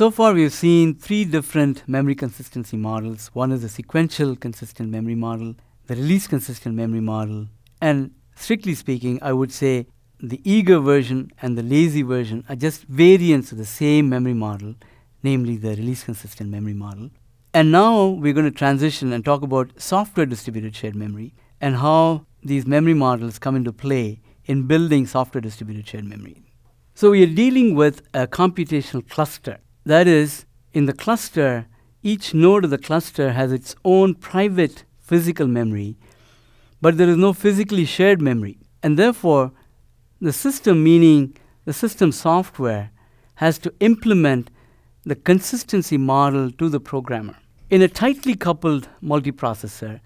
So far, we've seen three different memory consistency models. One is the sequential consistent memory model, the release consistent memory model, and strictly speaking, I would say the eager version and the lazy version are just variants of the same memory model, namely the release consistent memory model. And now we're going to transition and talk about software distributed shared memory and how these memory models come into play in building software distributed shared memory. So we are dealing with a computational cluster. That is, in the cluster, each node of the cluster has its own private physical memory, but there is no physically shared memory. And therefore, the system, meaning the system software, has to implement the consistency model to the programmer. In a tightly coupled multiprocessor,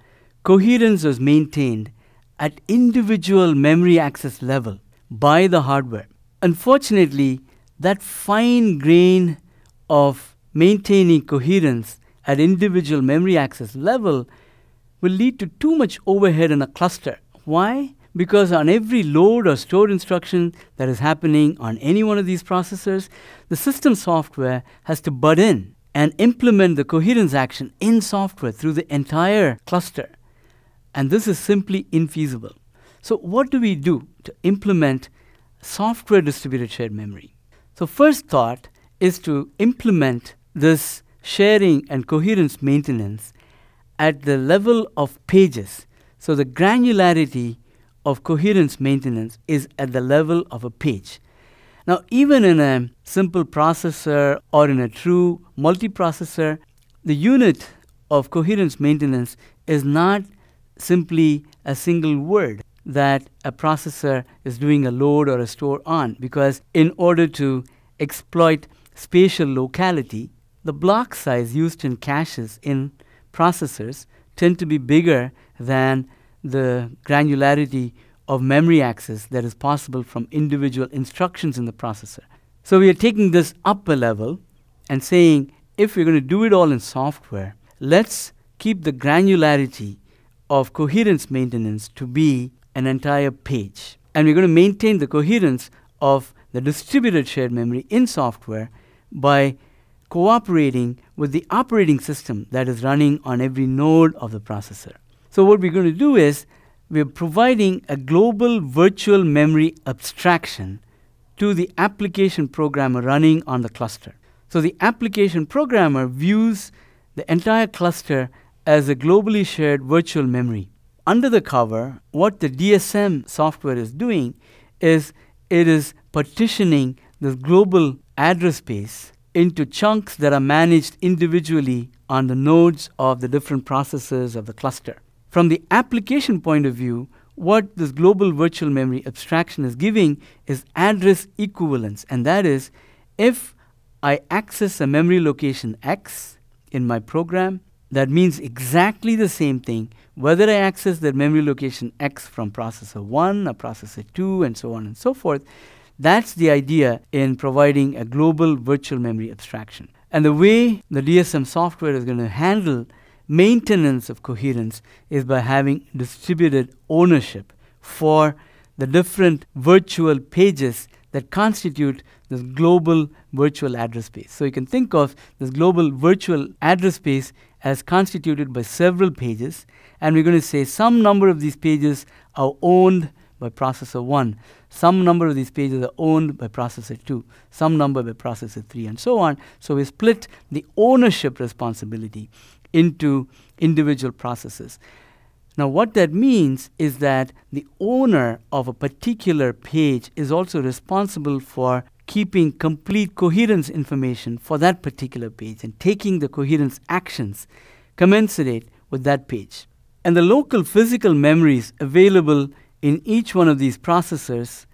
coherence is maintained at individual memory access level by the hardware. Unfortunately, that fine grain of maintaining coherence at individual memory access level will lead to too much overhead in a cluster. Why? Because on every load or store instruction that is happening on any one of these processors, the system software has to butt in and implement the coherence action in software through the entire cluster. And this is simply infeasible. So, what do we do to implement software distributed shared memory? So, first thought is to implement this sharing and coherence maintenance at the level of pages. So, the granularity of coherence maintenance is at the level of a page. Now, even in a simple processor or in a true multiprocessor, the unit of coherence maintenance is not simply a single word that a processor is doing a load or a store on because in order to exploit spatial locality, the block size used in caches in processors tend to be bigger than the granularity of memory access that is possible from individual instructions in the processor. So we are taking this up a level and saying if we're going to do it all in software, let's keep the granularity of coherence maintenance to be an entire page. And we're going to maintain the coherence of the distributed shared memory in software by cooperating with the operating system that is running on every node of the processor. So, what we're going to do is we're providing a global virtual memory abstraction to the application programmer running on the cluster. So, the application programmer views the entire cluster as a globally shared virtual memory. Under the cover, what the DSM software is doing is it is partitioning this global address space into chunks that are managed individually on the nodes of the different processors of the cluster. From the application point of view, what this global virtual memory abstraction is giving is address equivalence, and that is if I access a memory location X in my program, that means exactly the same thing whether I access that memory location X from processor 1 or processor 2 and so on and so forth. That's the idea in providing a global virtual memory abstraction. And the way the DSM software is going to handle maintenance of coherence is by having distributed ownership for the different virtual pages that constitute this global virtual address space. So you can think of this global virtual address space as constituted by several pages, and we're going to say some number of these pages are owned by processor 1, some number of these pages are owned by processor 2, some number by processor 3, and so on. So we split the ownership responsibility into individual processes. Now, what that means is that the owner of a particular page is also responsible for keeping complete coherence information for that particular page and taking the coherence actions commensurate with that page. And the local physical memories available in each one of these processors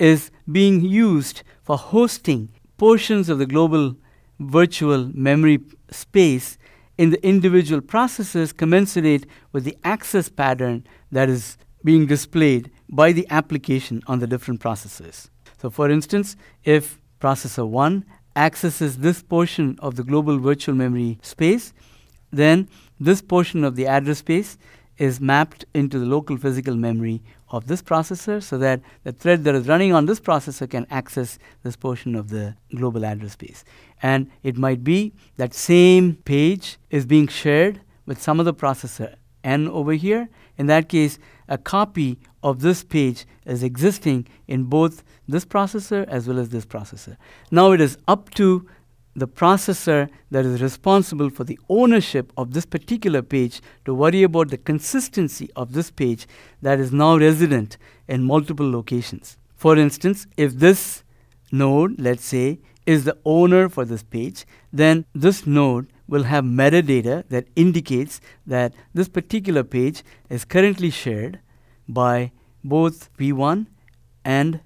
is being used for hosting portions of the global virtual memory space in the individual processors commensurate with the access pattern that is being displayed by the application on the different processors. So for instance, if processor 1 accesses this portion of the global virtual memory space, then this portion of the address space is mapped into the local physical memory of this processor so that the thread that is running on this processor can access this portion of the global address space. And it might be that same page is being shared with some other processor n over here. In that case, a copy of this page is existing in both this processor as well as this processor. Now it is up to the processor that is responsible for the ownership of this particular page to worry about the consistency of this page that is now resident in multiple locations. For instance, if this node, let's say, is the owner for this page, then this node will have metadata that indicates that this particular page is currently shared by both P1 and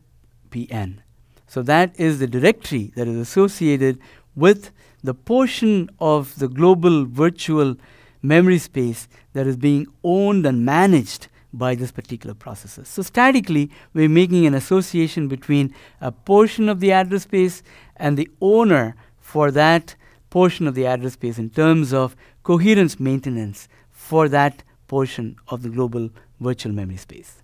Pn. So that is the directory that is associated with the portion of the global virtual memory space that is being owned and managed by this particular processor. So statically, we're making an association between a portion of the address space and the owner for that portion of the address space in terms of coherence maintenance for that portion of the global virtual memory space.